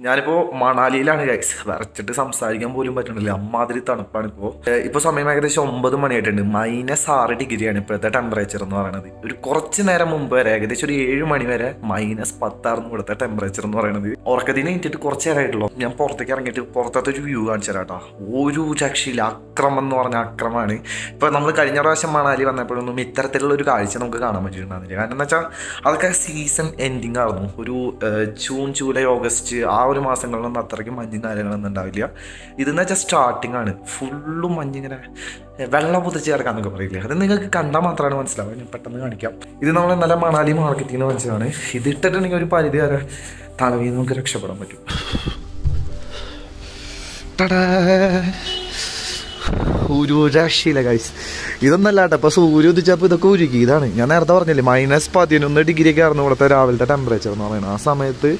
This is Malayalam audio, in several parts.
ഞാനിപ്പോൾ മണാലിയിലാണ് ഗൈസ് വരച്ചിട്ട് സംസാരിക്കാൻ പോലും പറ്റണില്ല. അമ്മാതിരി തണുപ്പാണ് ഇപ്പോ. ഇപ്പോൾ സമയം ഏകദേശം ഒമ്പത് മണിയായിട്ടുണ്ട്. മൈനസ് ആറ് ഡിഗ്രിയാണ് ഇപ്പോഴത്തെ ടെമ്പറേച്ചർ എന്ന് പറയുന്നത് ഒരു കുറച്ച് നേരം മുമ്പ് വരെ ഏകദേശം ഒരു ഏഴ് മണി വരെ മൈനസ് പത്താറുന്ന് ഇവിടുത്തെ ടെമ്പറേച്ചർ എന്ന് പറയുന്നത് ഉറക്കത്തിന് കഴിഞ്ഞിട്ട് കുറച്ച് നേരമായിട്ടുള്ളൂ. ഞാൻ പുറത്തേക്ക് ഇറങ്ങിയിട്ട് പുറത്തത്തെ ഒരു വ്യൂ കാണിച്ചു തരാട്ടോ ഒരു ചക്ഷിയില്ല അക്രമം എന്ന് പറഞ്ഞ അക്രമമാണ്. ഇപ്പോൾ നമ്മൾ കഴിഞ്ഞ പ്രാവശ്യം മണാലി വന്നപ്പോഴൊന്നും ഇത്തരത്തിലുള്ള ഒരു കാഴ്ച നമുക്ക് കാണാൻ പറ്റിയിട്ടുണ്ടായിരുന്നില്ല. കാരണം എന്താ വെച്ചാൽ അതൊക്കെ സീസൺ എൻഡിങ് ആയിരുന്നു. ഒരു ജൂൺ ജൂലൈ ഓഗസ്റ്റ് ആ ഒരു മാസങ്ങളിലൊന്നും അത്രയ്ക്ക് മഞ്ഞും കാര്യങ്ങളൊന്നും ഉണ്ടാവില്ല. ഇതെന്ന് വെച്ചാൽ സ്റ്റാർട്ടിംഗ് ആണ്. ഫുള്ളും മഞ്ഞിങ്ങനെ വെള്ളം പുതച്ച് കിടക്കാന്നൊക്കെ പറയില്ലേ? അത് നിങ്ങൾക്ക് കണ്ടാൽ മാത്രമാണ് മനസ്സിലാവുക. ഞാൻ പെട്ടെന്ന് കാണിക്കാം. ഇത് നമ്മൾ നല്ല മണാലി മാർക്കറ്റിൽ നിന്ന് മനസ്സിലാണ്. ഇത് ഇട്ടിട്ടുണ്ടെങ്കിൽ ഒരു പരിധി വരെ തലവിൽ നിന്ന് നമുക്ക് രക്ഷപ്പെടാൻ പറ്റും. ഒരു രക്ഷയില്ല ഗൈസ് ഇതൊന്നല്ല കേട്ടോ അപ്പൊ സൂര്യ ഉദിച്ചപ്പോൾ ഇതൊക്കെ ഉരുക്കി ഇതാണ്. ഞാൻ നേരത്തെ പറഞ്ഞില്ലേ മൈനസ് പതിനൊന്ന് ഡിഗ്രി ഒക്കെ ആയിരുന്നു ഇവിടുത്തെ രാവിലത്തെ ടെമ്പറേച്ചർ എന്ന് പറയുന്നത്. ആ സമയത്ത്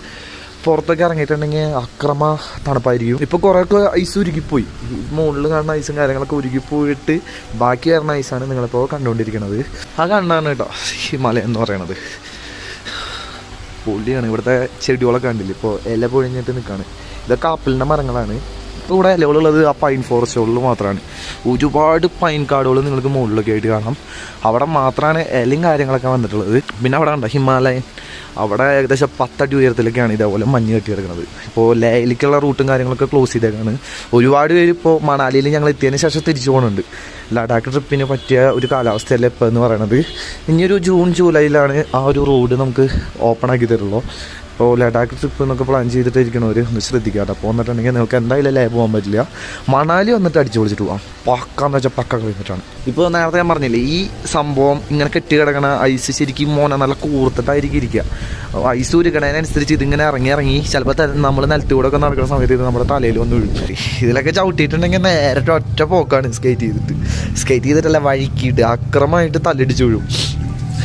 പുറത്തൊക്കെ ഇറങ്ങിയിട്ടുണ്ടെങ്കിൽ അക്രമ തണുപ്പായിരിക്കും. ഇപ്പൊ കുറേയൊക്കെ ഐസ് ഉരുകിപ്പോയി. മുകളിൽ കാണുന്ന ഐസും കാര്യങ്ങളൊക്കെ ഉരുകിപ്പോയിട്ട് ബാക്കി വരുന്ന ഐസാണ് നിങ്ങളിപ്പോൾ കണ്ടുകൊണ്ടിരിക്കുന്നത്. ആ കണ്ണാണ് കേട്ടോ ഹിമാലയ എന്ന് പറയണത്. പൊള്ളിയാണ് ഇവിടുത്തെ ചെടികളൊക്കെ കണ്ടില്ല? ഇപ്പോൾ ഇല പൊഴിഞ്ഞിട്ട് നിൽക്കുകയാണ് ഇതൊക്കെ ആപ്പിളിന്റെ മരങ്ങളാണ്. ഇപ്പോൾ ഇവിടെ ഇലകളുള്ളത് ആ പൈൻ ഫോറസ്റ്റുകളിൽ മാത്രമാണ് ഒരുപാട് പൈൻ കാടുകൾ നിങ്ങൾക്ക് മുകളിലൊക്കെ ആയിട്ട് കാണാം. അവിടെ മാത്രമാണ് ഇലയും കാര്യങ്ങളൊക്കെ വന്നിട്ടുള്ളത്. പിന്നെ അവിടെ ഉണ്ട് ഹിമാലയൻ അവിടെ ഏകദേശം പത്തടി ഉയരത്തിലൊക്കെയാണ് ഇതേപോലെ മഞ്ഞ് കെട്ടി കിടക്കുന്നത് ഇപ്പോൾ ലേയിലേക്കുള്ള റൂട്ടും കാര്യങ്ങളൊക്കെ ക്ലോസ് ചെയ്തേക്കാണ്. ഒരുപാട് പേര് ഇപ്പോൾ മണാലിയിൽ ഞങ്ങൾ എത്തിയതിന് ശേഷം തിരിച്ചു പോകുന്നുണ്ട് ലഡാക്ക് ട്രിപ്പിന് പറ്റിയ ഒരു കാലാവസ്ഥയല്ല ഇപ്പോൾ എന്ന് പറയണത്. ഇനിയൊരു ജൂൺ ജൂലൈയിലാണ് ആ ഒരു റോഡ് നമുക്ക് ഓപ്പൺ ആക്കി തരുള്ളൂ. ഇപ്പോൾ ലഡാക്ക് ട്രിപ്പ് എന്നൊക്കെ പ്ലാൻ ചെയ്തിട്ട് ഒരു ഒന്ന് ശ്രദ്ധിക്കുക അപ്പോൾ വന്നിട്ടുണ്ടെങ്കിൽ നിങ്ങൾക്ക് എന്തായാലും പോകാൻ പറ്റില്ല. മണാലി വന്നിട്ട് അടിച്ചു പൊളിച്ചിട്ട് പോകാം പക്കാന്ന് വെച്ചാൽ പക്ക കഴിഞ്ഞിട്ടാണ്. ഇപ്പോൾ നേരത്തെ ഞാൻ പറഞ്ഞില്ലേ ഈ സംഭവം ഇങ്ങനെ കെട്ടി കിടക്കണ ഐസ് ശരിക്കും മോനെ നല്ല കൂർത്തിട്ടായിരിക്കും ഇരിക്കുക. ഐസ് ഉരുക്കണതിനനുസരിച്ച് ഇതിങ്ങനെ ഇറങ്ങി ഇറങ്ങി ചിലപ്പോൾ നമ്മൾ നിലത്തൂടെ ഒക്കെ നടക്കുന്ന സമയത്ത് ഇത് നമ്മുടെ തലയിൽ വന്ന് വീഴും ഇതിലൊക്കെ ചവിട്ടിയിട്ടുണ്ടെങ്കിൽ നേരെ ഒറ്റ പോക്കാണ് സ്കേറ്റ് ചെയ്തിട്ട്. സ്കേറ്റ് ചെയ്തിട്ടല്ല വഴിക്കിട്ട് അക്രമമായിട്ട് തല്ലിടിച്ച് വീഴും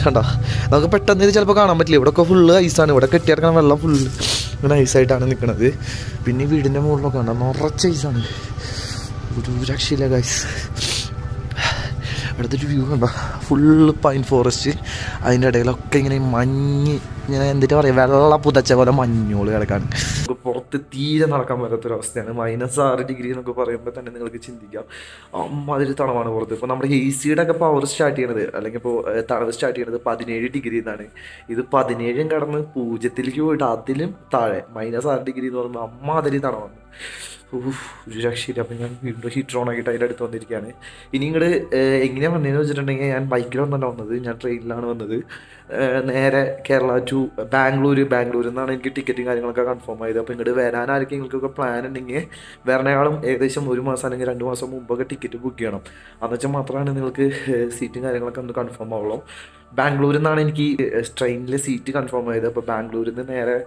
കണ്ടോ? നമുക്ക് പെട്ടെന്ന് ഇത് ചിലപ്പോൾ കാണാൻ പറ്റില്ല. ഇവിടെ ഒക്കെ ഫുള്ള് ഐസാണ് ഇവിടെ കെട്ടിയിറക്കണ വെള്ളം ഫുള്ള് ഇങ്ങനെ ഐസായിട്ടാണ് നിൽക്കുന്നത് പിന്നെ വീടിന്റെ മുകളിലൊക്കെ കണ്ടോ? നിറച്ച് ഐസാണ് ഒരു രക്ഷയില്ല ഗൈസ് ഇവിടുത്തെ ഒരു വ്യൂ കണ്ടോ? ഫുള്ള് പൈൻ ഫോറസ്റ്റ് അതിന്റെ ഇടയിലൊക്കെ ഇങ്ങനെ മഞ്ഞ് ഇങ്ങനെ എന്തിട്ട് പറയുക വെള്ള പുതച്ച പോലെ മഞ്ഞോൾ കിടക്കാണ്. നമുക്ക് പുറത്ത് തീരെ നടക്കാൻ പറ്റാത്തൊരവസ്ഥയാണ്. മൈനസ് ആറ് ഡിഗ്രി എന്നൊക്കെ പറയുമ്പോൾ തന്നെ നിങ്ങൾക്ക് ചിന്തിക്കാം. അമ്മാതിരി തണവാണ് പുറത്ത്. ഇപ്പോൾ നമ്മുടെ എ സിയുടെ ഒക്കെ പവർ സ്റ്റാർട്ട് ചെയ്യണത് അല്ലെങ്കിൽ ഇപ്പോൾ തണവ് സ്റ്റാർട്ട് ചെയ്യണത് പതിനേഴ് ഡിഗ്രി എന്നാണ്. ഇത് പതിനേഴും കടന്ന് പൂജ്യത്തിലേക്ക് പോയിട്ട് അതിലും താഴെ മൈനസ് ആറ് ഡിഗ്രി എന്ന് പറയുമ്പോൾ അമ്മാതിരി തണവാണ് ഊഹ്, ഒരു അപ്പം ഞാൻ വീണ്ടും ഹീറ്റർ ഓൺ ആക്കിയിട്ട് അതിന്റെ അടുത്ത് വന്നിരിക്കുകയാണ്. ഇനി ഇങ്ങോട്ട് എങ്ങനെയാണ് വന്നതെന്ന് വെച്ചിട്ടുണ്ടെങ്കിൽ ഞാൻ ബൈക്കിലൊന്നല്ല വന്നത്. ഞാൻ ട്രെയിനിലാണ് വന്നത്. നേരെ കേരള ടു ബാംഗ്ലൂർ ബാംഗ്ലൂരിൽ നിന്നാണ് എനിക്ക് ടിക്കറ്റും കാര്യങ്ങളൊക്കെ കൺഫേം ആയത്. അപ്പോൾ ഇങ്ങോട്ട് വരാൻ നിങ്ങൾക്കൊക്കെ പ്ലാൻ ഉണ്ടെങ്കിൽ വരണേക്കാളും ഏകദേശം ഒരു മാസം അല്ലെങ്കിൽ രണ്ട് മാസം മുമ്പൊക്കെ ടിക്കറ്റ് ബുക്ക് ചെയ്യണം. അന്നുവെച്ചാൽ മാത്രമാണ് നിങ്ങൾക്ക് സീറ്റും കാര്യങ്ങളൊക്കെ ഒന്ന് കൺഫേം ആവുള്ളൂ. ബാംഗ്ലൂരിൽ നിന്നാണ് എനിക്ക് ട്രെയിനിലെ സീറ്റ് കൺഫേം ആയത്. അപ്പോൾ ബാംഗ്ലൂരിൽ നിന്ന് നേരെ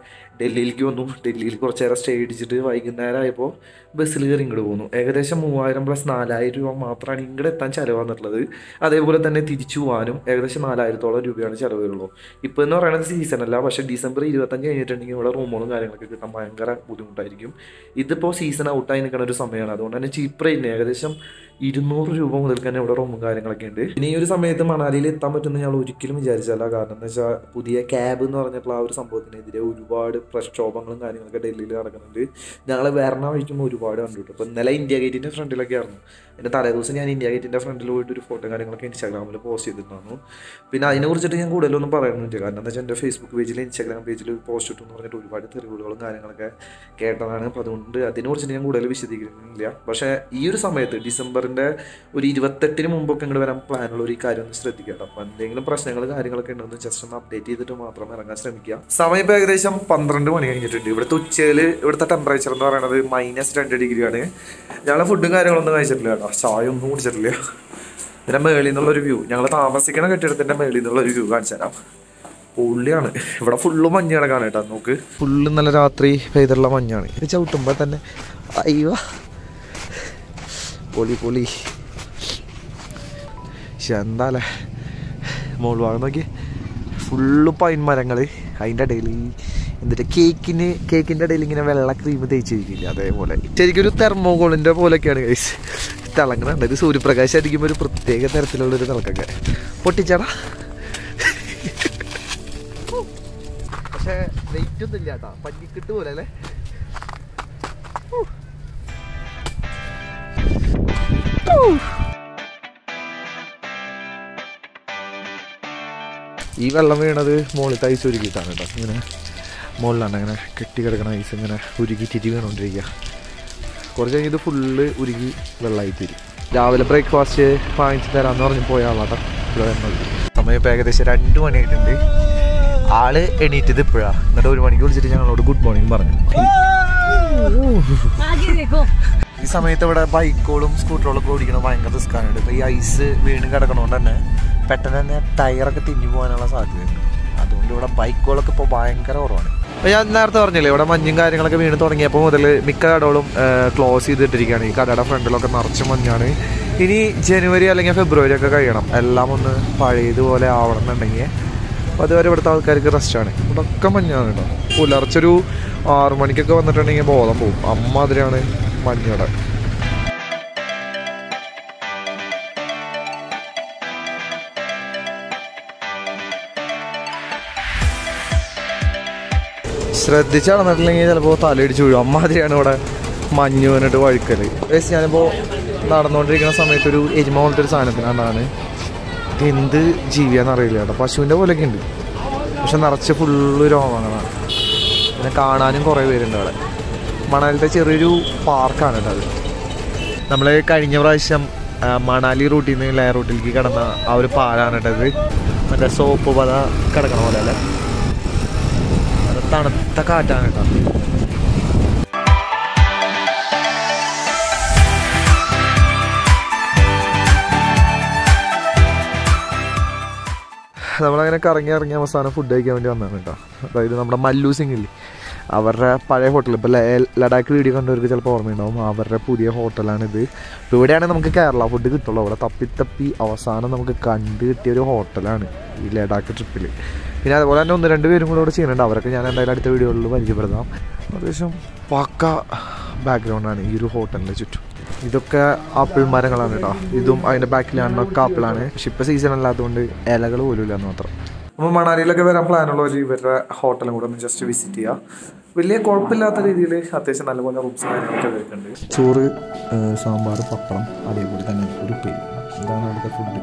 ഡൽഹിയിലേക്ക് വന്നു. ഡൽഹിയിൽ കുറച്ച് നേരം സ്റ്റേ അടിച്ചിട്ട് വൈകുന്നേരം ആയപ്പോൾ ബസ്സിൽ കയറി ഇങ്ങോട്ട് പോകുന്നു ഏകദേശം മൂവായിരം പ്ലസ് നാലായിരം രൂപ മാത്രമാണ് ഇങ്ങോട്ട് എത്താൻ ചിലവ് വന്നിട്ടുള്ളത്. അതേപോലെ തന്നെ തിരിച്ചു പോകാനും ഏകദേശം നാലായിരത്തോളം രൂപയാണ് ചിലവ് വരുള്ളൂ. ഇപ്പോൾ എന്ന് പറയുന്നത് സീസൺ അല്ല. പക്ഷേ ഡിസംബർ ഇരുപത്തഞ്ച് കഴിഞ്ഞിട്ടുണ്ടെങ്കിൽ ഇവിടെ റൂമുകളും കാര്യങ്ങളൊക്കെ കിട്ടാൻ ഭയങ്കര ബുദ്ധിമുട്ടായിരിക്കും. ഇതിപ്പോൾ സീസൺ ഔട്ടായി നിൽക്കുന്ന ഒരു സമയമാണ് അതുകൊണ്ട് തന്നെ ചീപ്പ് റേറ്റിന് ഏകദേശം ഇരുന്നൂറ് രൂപ മുതൽ തന്നെ ഇവിടെ റൂമും കാര്യങ്ങളൊക്കെ ഉണ്ട്. ഇനി ഒരു സമയത്ത് മണാലിയിൽ എത്താൻ പറ്റുമെന്ന് ഞങ്ങൾ ഒരിക്കലും വിചാരിച്ചല്ല കാരണം എന്ന് വെച്ചാൽ പുതിയ ക്യാബ് എന്ന് പറഞ്ഞിട്ടുള്ള ആ ഒരു സംഭവത്തിനെതിരെ ഒരുപാട് പ്രക്ഷോഭങ്ങളും കാര്യങ്ങളൊക്കെ ഡൽഹിയിൽ നടക്കുന്നുണ്ട്. ഞങ്ങൾ വരണ വഴിക്കുമ്പോൾ ഒരുപാട് കണ്ടിട്ടു അപ്പോൾ ഇന്നലെ ഇന്ത്യ ഗേറ്റിന്റെ ഫ്രണ്ടിലൊക്കെ ആയിരുന്നു. എന്റെ തലേദിവസം ഞാൻ ഇന്ത്യ ഗേറ്റിന്റെ ഫ്രണ്ടിൽ പോയിട്ട് ഒരു ഫോട്ടോ കാര്യങ്ങളൊക്കെ ഇൻസ്റ്റാഗ്രാമിൽ പോസ്റ്റ് ചെയ്തിട്ടുണ്ടായിരുന്നു. പിന്നെ അതിനെ കുറിച്ചിട്ട് ഞാൻ കൂടുതലൊന്നും പറയുന്നില്ല. കാരണം എന്താ വെച്ചാൽ എന്റെ ഫേസ്ബുക്ക് പേജിൽ ഇൻസ്റ്റാഗ്രാം ഒരു പോസ്റ്റ് ഇട്ടു എന്ന് പറഞ്ഞിട്ട് ഒരുപാട് തെറിവുകളും കാര്യങ്ങളൊക്കെ കേട്ടതാണ്. അപ്പോൾ അതുകൊണ്ട് അതിനെ കുറിച്ചിട്ട് ഞാൻ കൂടുതൽ വിശദീകരിക്കുന്നില്ല. പക്ഷേ ഈ ഒരു സമയത്ത് ഡിസംബറിന്റെ ഒരു ഇരുപത്തെട്ടിന് മുമ്പൊക്കെ ഇങ്ങോട്ട് വരാൻ പ്ലാനുള്ള ഒരു കാര്യം ഒന്ന് ശ്രദ്ധിക്കുക കേട്ടോ. എന്തെങ്കിലും പ്രശ്നങ്ങൾ കാര്യങ്ങളൊക്കെ ഉണ്ടെന്ന് ജസ്റ്റ് ഒന്ന് അപ്ഡേറ്റ് ചെയ്തിട്ട് മാത്രം ഇറങ്ങാൻ ശ്രമിക്കുക. സമയം ഇപ്പോൾ ഏകദേശം പന്ത്രണ്ട് മണി കഴിഞ്ഞിട്ടുണ്ട്. ഇവിടുത്തെ ഉച്ചയിൽ ഇവിടുത്തെ ടെമ്പറേച്ചർ എന്ന് പറയുന്നത് മൈനസ് രണ്ട് ഡിഗ്രിയാണ് ഞങ്ങളെ ഫുഡും കാര്യങ്ങളൊന്നും കഴിച്ചിട്ടില്ല കേട്ടോ. ചായ ഒന്നും കുടിച്ചിട്ടില്ല. ഇതിന്റെ മേളിൽ നിന്നുള്ളൊരു വ്യൂ ഞങ്ങൾ താമസിക്കുന്ന കെട്ടിടത്തിന്റെ മേളിൽ നിന്നുള്ള ഒരു വ്യൂ കാണിച്ചു തരാം. പുള്ളിയാണ്. ഇവിടെ ഫുള്ള് മഞ്ഞ് കിടക്കാണ് നോക്ക്. ഫുള്ള് നല്ല രാത്രി പെയ്തുള്ള മഞ്ഞാണ്. ഇത് ചവിട്ടുമ്പോൾ തന്നെ അയ്യോ. പൊളി പക്ഷെ എന്താല്ലേ മോൾ ഭാഗം നോക്കി ഫുള്ള് പൈൻ മരങ്ങൾ അതിന്റെ ഇടയിൽ. എന്നിട്ട് കേക്കിന് കേക്കിന്റെ ഇടയിൽ ഇങ്ങനെ വെള്ള ക്രീം തേച്ചിരിക്കില്ല അതേപോലെ. ശരിക്കും ഒരു തെർമോകോളിന്റെ പോലെയൊക്കെയാണ് കൈസ് തിളങ്ങണുണ്ട് ഇത് സൂര്യപ്രകാശം അടിക്കുമ്പോൾ ഒരു പ്രത്യേക തരത്തിലുള്ളൊരു തിളക്കൊക്കെ. പൊട്ടിച്ചാടാ. പക്ഷേ വെയിറ്റ് ഒന്നും ഇല്ല കേട്ടോ പഞ്ഞിക്കിട്ട് പോലെ അല്ലേ ഈ വെള്ളം വീണത് മുകളിലത്തെ ഐസ് ഉരുക്കിയിട്ടാണ് കേട്ടോ. ഇങ്ങനെ മുകളിലാണ് ഇങ്ങനെ കെട്ടിക്കിടക്കണ ഐസ് ഇങ്ങനെ ഉരുക്കിച്ചിട്ട് വീണുകൊണ്ടിരിക്കുക കുറച്ച് കഴിഞ്ഞ് ഇത് ഫുള്ള് ഉരുകി വെള്ളമായി തീരും. രാവിലെ ബ്രേക്ക്ഫാസ്റ്റ് വാങ്ങിച്ചു തരാമെന്ന് പറഞ്ഞ് പോയാളാട്ടോ സമയം ഇപ്പോൾ ഏകദേശം രണ്ട് മണിയായിട്ടുണ്ട്. ആൾ എണീറ്റത് ഇപ്പോഴാണ് എന്നിട്ട് ഒരു മണിക്ക് വിളിച്ചിട്ട് ഞങ്ങളോട് ഗുഡ് മോർണിംഗ് പറഞ്ഞു. ഈ സമയത്ത് ഇവിടെ ബൈക്കുകളും സ്കൂട്ടറുകളൊക്കെ ഓടിക്കണം ഭയങ്കര റിസ്ക്കാണ് ഇപ്പൊ ഈ ഐസ് വീണ് കിടക്കണോണ്ട് തന്നെ പെട്ടെന്ന് തന്നെ ടയറൊക്കെ തിരിഞ്ഞു പോകാനുള്ള സാധ്യതയുണ്ട് അതുകൊണ്ട് ഇവിടെ ബൈക്കുകളൊക്കെ ഇപ്പോൾ ഭയങ്കര കുറവാണ്. ഞാൻ നേരത്തെ പറഞ്ഞില്ലേ ഇവിടെ മഞ്ഞും കാര്യങ്ങളൊക്കെ വീണ് തുടങ്ങിയപ്പോൾ മുതൽ മിക്ക കടകളും ക്ലോസ് ചെയ്തിട്ടിരിക്കുകയാണ്. ഈ കടയുടെ ഫ്രണ്ടിലൊക്കെ നിറച്ച് മഞ്ഞാണ്. ഇനി ജനുവരി അല്ലെങ്കിൽ ഫെബ്രുവരി ഒക്കെ കഴിയണം. എല്ലാം ഒന്ന് പഴയതുപോലെ ആവണം എന്നുണ്ടെങ്കിൽ അപ്പോൾ അതുവരെ ഇവിടുത്തെ ആൾക്കാർക്ക് റെസ്റ്റാണ് ഇവിടെ ഒക്കെ മഞ്ഞാണ് കേട്ടോ. പുലർച്ചൊരു ആറു മണിക്കൊക്കെ വന്നിട്ടുണ്ടെങ്കിൽ ബോധം പോകും അമ്മാതിരിയാണ് മഞ്ഞയുടെ ശ്രദ്ധിച്ച് നടന്നിട്ടില്ലെങ്കിൽ ചിലപ്പോൾ തലയിടിച്ച് വീഴും. അമ്മാതിരിയാണ് ഇവിടെ മഞ്ഞ് വന്നിട്ട് വഴുക്കൽ. വേസ് ഞാനിപ്പോൾ നടന്നുകൊണ്ടിരിക്കുന്ന സമയത്ത് ഒരു എരുമ പോലത്തെ ഒരു സാധനത്തിനാണ് എന്ത് ജീവിയാന്ന് അറിയില്ല കേട്ടോ. പശുവിന്റെ പോലെയൊക്കെ ഉണ്ട്. പക്ഷെ നിറച്ച് ഫുള്ള് രോമങ്ങളാണ്. പിന്നെ കാണാനും കുറേ പേരുണ്ട് അവിടെ. മണാലിത്തെ ചെറിയൊരു പാർക്കാണ് അത്. നമ്മൾ കഴിഞ്ഞ പ്രാവശ്യം മണാലി റൂട്ടിൽ നിന്ന് ലയ റൂട്ടിലേക്ക് കിടന്ന ആ ഒരു പാലാണ് കേട്ടത് മറ്റേ സോപ്പ് പത കിടക്കണ പോലെ അല്ലേ? തണുത്ത കാറ്റാണ് കേട്ടോ. നമ്മളങ്ങനെ കറങ്ങി ഇറങ്ങി അവസാനം ഫുഡ് കഴിക്കാൻ വേണ്ടി വന്നതാണ് കേട്ടോ. അതായത് നമ്മുടെ മല്ലു സിംഗ് ഇല്ലേ? അവരുടെ പഴയ ഹോട്ടൽ ഇപ്പോൾ ലഡാക്ക് വീഡിയോ കണ്ടവർക്ക് ചിലപ്പോൾ ഓർമ്മയുണ്ടാവും. അവരുടെ പുതിയ ഹോട്ടലാണിത് ഇപ്പോൾ ഇവിടെയാണെങ്കിൽ നമുക്ക് കേരള ഫുഡ് കിട്ടുള്ളൂ. അവിടെ തപ്പി തപ്പി അവസാനം നമുക്ക് കണ്ടു കിട്ടിയ ഒരു ഹോട്ടലാണ് ഈ ലഡാക്ക് ട്രിപ്പിൽ പിന്നെ അതുപോലെ തന്നെ ഒന്ന് രണ്ട് പേരും കൂടെ ചെയ്യുന്നുണ്ട്. അവരൊക്കെ ഞാൻ എന്തായാലും അടുത്ത വീഡിയോകളിൽ പരിചയപ്പെടുത്താം. അത്യാവശ്യം പക്ക ബാക്ക്ഗ്രൗണ്ടാണ് ഈ ഒരു ഹോട്ടലിന്റെ ചുറ്റും. ഇതൊക്കെ ആപ്പിൾ മരങ്ങളാണ് കേട്ടോ. ഇതും അതിന്റെ ബാക്കിലാണൊക്കെ ആപ്പിളാണ് പക്ഷെ ഇപ്പോൾ സീസൺ അല്ലാത്തതുകൊണ്ട് ഇലകൾ പോലും ഇല്ല എന്ന് മാത്രം. അപ്പോൾ മണാലിയിലൊക്കെ വരാൻ പ്ലാനുള്ളവർ ഇവരുടെ ഹോട്ടലും കൂടെ ഒന്ന് ജസ്റ്റ് വിസിറ്റ് ചെയ്യുക വലിയ കുഴപ്പമില്ലാത്ത രീതിയിൽ അത്യാവശ്യം നല്ലപോലെ റൂംസ് കാര്യങ്ങളൊക്കെ വരുന്നുണ്ട് ചോറ് സാമ്പാർ പപ്പടം അതേപോലെ തന്നെ. ഒരു പേര് ഇതാണ് അവിടുത്തെ ഫുഡ്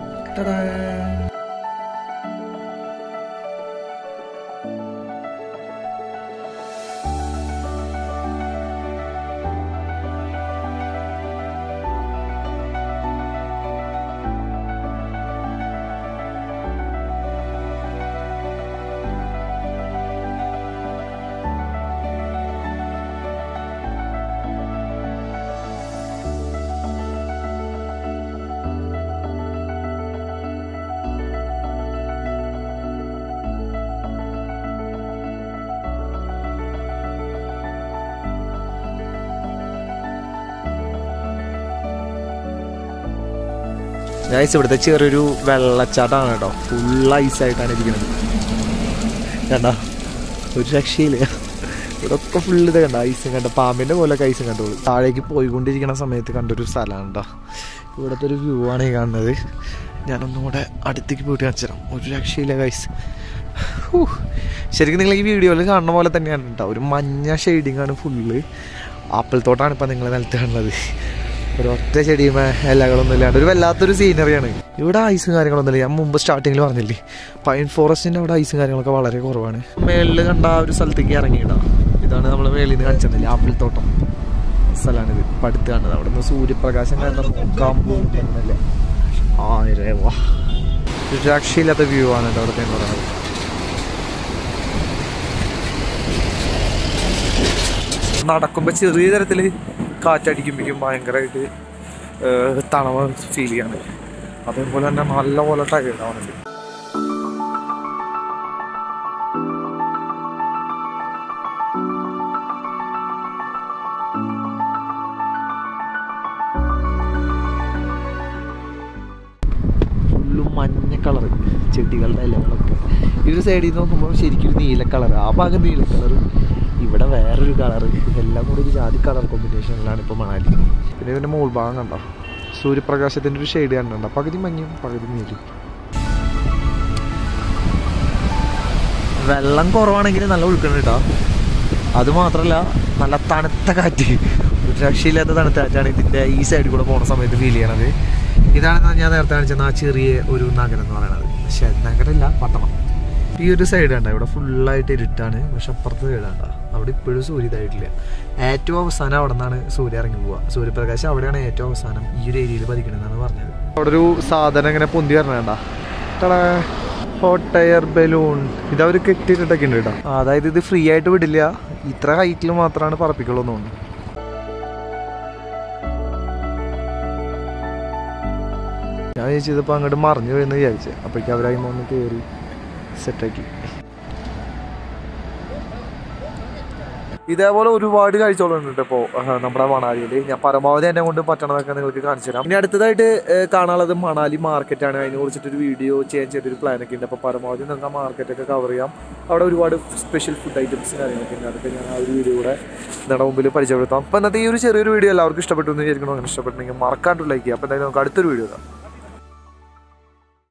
ഗൈസ് ഇവിടുത്തെ ചെറിയൊരു വെള്ളച്ചാട്ടമാണ് കേട്ടോ. ഫുൾ ഐസ് ഐസായിട്ടാണ് ഇരിക്കുന്നത്. കണ്ടോ? ഒരു രക്ഷയില്ല. ഇവിടൊക്കെ ഫുള്ള് ഇത് കണ്ട? ഐസും കണ്ട? പാമ്പിന്റെ പോലൊക്കെ ഐസും കണ്ടോളൂ താഴേക്ക് പോയിക്കൊണ്ടിരിക്കുന്ന സമയത്ത് കണ്ടൊരു സ്ഥലമാണ് കേട്ടോ. ഇവിടുത്തെ ഒരു വ്യൂ ആണ് ഈ കാണുന്നത്. ഞാനൊന്നുകൂടെ അടുത്തേക്ക് പോയിട്ട് കാണിച്ചുതരാം ഒരു രക്ഷയില്ല ഗൈസ് ശരിക്കും നിങ്ങൾ ഈ വീഡിയോയിൽ കാണുന്ന പോലെ തന്നെയാണ് കേട്ടോ. ഒരു മഞ്ഞ ഷെയ്ഡിങ് ആണ് ഫുള്ള് ആപ്പിൾ തോട്ടാണ് ഇപ്പം നിങ്ങൾ നിലത്ത് കാണുന്നത്. ഒരൊറ്റ ചെടിയുമേ ഇലകളൊന്നും ഇല്ലാണ്ട്. ഒരു വല്ലാത്തൊരു സീനറിയാണ് ഇവിടെ ഐസും കാര്യങ്ങളൊന്നുമില്ല ഞാൻ മുമ്പ് സ്റ്റാർട്ടിങ്ങിൽ പറഞ്ഞില്ലേ? പൈൻ ഫോറസ്റ്റിന്റെ അവിടെ ഐസും കാര്യങ്ങളൊക്കെ വളരെ കുറവാണ്. മേളിൽ കണ്ട ആ ഒരു സ്ഥലത്തേക്ക് ഇറങ്ങിയിടാം. ഇതാണ് നമ്മൾ മേളിൽ നിന്ന് കാണിച്ചില്ല ആപ്പിൾ തോട്ടം സ്ഥലമാണിത് പടുത്ത് കണ്ടത് അവിടെ നിന്ന് സൂര്യപ്രകാശം കാരണം വാ. രക്ഷയില്ലാത്ത വ്യൂ ആണ് കേട്ടോ അവിടുത്തെ പറയുന്നത്. നടക്കുമ്പോൾ ചെറിയ തരത്തിൽ കാറ്റടിക്കുമ്പോഴേക്കും ഭയങ്കരമായിട്ട് തണവ് ഫീൽ ചെയ്യാണ്. അതേപോലെ തന്നെ നല്ലപോലെ ടയേർഡ് ആവുന്നുണ്ട് മഞ്ഞ കളർ ചെടികളുടെ ഇലകളൊക്കെ. ഈ ഒരു സൈഡിൽ നോക്കുമ്പോൾ ശരിക്കും നീല കളർ ആ ഭാഗം നീല കളർ ഇവിടെ വേറൊരു കളർ എല്ലാം കൂടി ഒരു ജാതി കളർ കോമ്പിനേഷനിലാണ് ഇപ്പോൾ മണാലി. പിന്നെ ഇതിന്റെ മുകൾ ഭാഗം കണ്ടോ? സൂര്യപ്രകാശത്തിന്റെ ഒരു ഷെയ്ഡ് കണ്ടോ പകുതി മഞ്ഞയും പകുതി നീലും വെള്ളം കുറവാണെങ്കിൽ നല്ല ഒഴുക്കണം കേട്ടോ അത് മാത്രമല്ല നല്ല തണുത്ത കാറ്റ്. ഒരു രക്ഷയില്ലാത്ത തണുത്താറ്റാണ് ഇതിന്റെ ഈ സൈഡിൽ കൂടെ പോകുന്ന സമയത്ത് ഫീൽ ചെയ്യണത്. ഇതാണ് ഞാൻ നേരത്തെ കാണിച്ചത് ആ ചെറിയ ഒരു നഗരം എന്ന് പറയുന്നത്. പക്ഷേ നഗരമില്ല പട്ടണം. ഈ ഒരു സൈഡ് കണ്ട ഇവിടെ ഫുള്ളായിട്ട് ഇരുട്ടാണ് പക്ഷെ അപ്പുറത്തെ സൈഡ് അവിടെ ഇപ്പോഴും സൂര്യ ഇതായിട്ടില്ല. ഏറ്റവും അവസാനം അവിടെ നിന്നാണ് സൂര്യ ഇറങ്ങി പോവുക സൂര്യപ്രകാശം അവിടെയാണ് ഏറ്റവും അവസാനം ഈ ഒരു ഏരിയയിൽ പതിക്കണമെന്നാണ് പറഞ്ഞത്. അവിടെ ഒരു സാധനം ഇങ്ങനെ പൊന്തി വരണേണ്ട. ഹോട്ട് എയർ ബലൂൺ ഇതവർ കെട്ടിയിട്ടൊക്കെ ഉണ്ട് കേട്ടോ. അതായത് ഇത് ഫ്രീ ആയിട്ട് വിടില്ല. ഇത്ര ഹൈറ്റിൽ മാത്രമാണ് പറപ്പിക്കുള്ളൂ തോന്നുന്നു. ഞാൻ വിചാരിച്ചതിപ്പോൾ അങ്ങോട്ട് മറിഞ്ഞു വീഴുന്നു വിചാരിച്ചത് അപ്പോഴേക്കും അവരായി ഒന്ന് കയറി സെറ്റാക്കി. ഇതേപോലെ ഒരുപാട് കാഴ്ചകളുണ്ട് ഇപ്പോൾ നമ്മുടെ മണാലിയിൽ ഞാൻ പരമാവധി എന്നെ കൊണ്ട് പറ്റണതൊക്കെ നിങ്ങൾക്ക് കാണിച്ചു തരാം ഇനി അടുത്തതായിട്ട് കാണാനുള്ളത് മണാലി മാർക്കറ്റാണ് അതിനെ കുറിച്ചിട്ടൊരു വീഡിയോ ചെയ്യാൻ ചെയ്തൊരു പ്ലാനൊക്കെ ഉണ്ട്. അപ്പോൾ പരമാവധി നിങ്ങൾക്ക് ആ മാർക്കറ്റൊക്കെ കവർ ചെയ്യാം. അവിടെ ഒരുപാട് സ്പെഷ്യൽ ഫുഡ് ഐറ്റംസ് കാര്യങ്ങളൊക്കെ ഉണ്ട്. അതൊക്കെ ഞാൻ ആ ഒരു വീഡിയോ കൂടെ നിങ്ങളുടെ മുമ്പിൽ പരിചയപ്പെടുത്താം. അപ്പോൾ ഇന്നത്തെ ഈ ഒരു ചെറിയൊരു വീഡിയോ എല്ലാവർക്കും ഇഷ്ടപ്പെട്ടു എന്ന് വിചാരിക്കണം അങ്ങനെ ഇഷ്ടപ്പെട്ടുണ്ടെങ്കിൽ മറക്കാണ്ട് ലൈക്ക് ചെയ്യാം. അപ്പോൾ എന്തായാലും നമുക്ക് അടുത്തൊരു വീഡിയോ കാണാം.